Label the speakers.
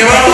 Speaker 1: llevado